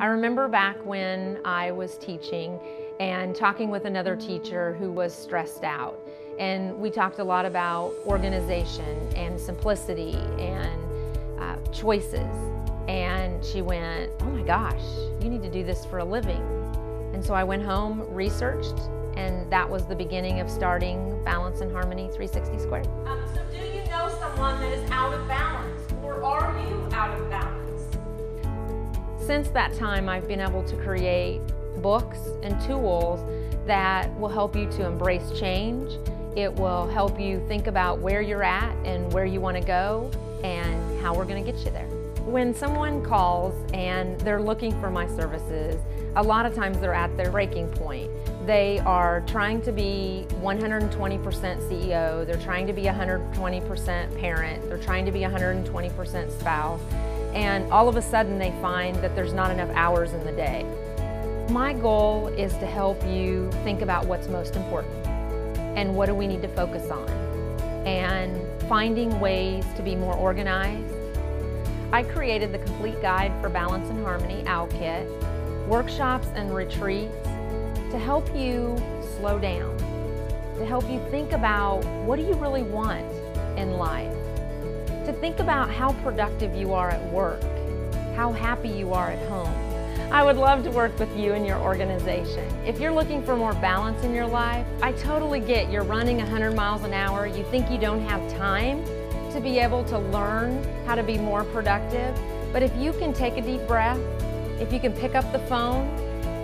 I remember back when I was teaching and talking with another teacher who was stressed out. And we talked a lot about organization and simplicity and uh, choices. And she went, oh my gosh, you need to do this for a living. And so I went home, researched, and that was the beginning of starting Balance and Harmony 360 Squared. Um, so do you know someone that is out of balance Since that time, I've been able to create books and tools that will help you to embrace change. It will help you think about where you're at and where you want to go and how we're going to get you there. When someone calls and they're looking for my services, a lot of times they're at their breaking point. They are trying to be 120% CEO, they're trying to be 120% parent, they're trying to be 120% spouse, and all of a sudden they find that there's not enough hours in the day. My goal is to help you think about what's most important and what do we need to focus on and finding ways to be more organized. I created the complete guide for Balance and Harmony OWL Kit, workshops and retreats to help you slow down, to help you think about what do you really want in life to think about how productive you are at work, how happy you are at home. I would love to work with you and your organization. If you're looking for more balance in your life, I totally get you're running 100 miles an hour, you think you don't have time to be able to learn how to be more productive. But if you can take a deep breath, if you can pick up the phone,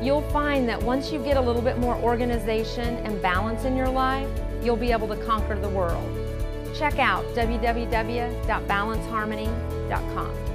you'll find that once you get a little bit more organization and balance in your life, you'll be able to conquer the world check out www.balanceharmony.com.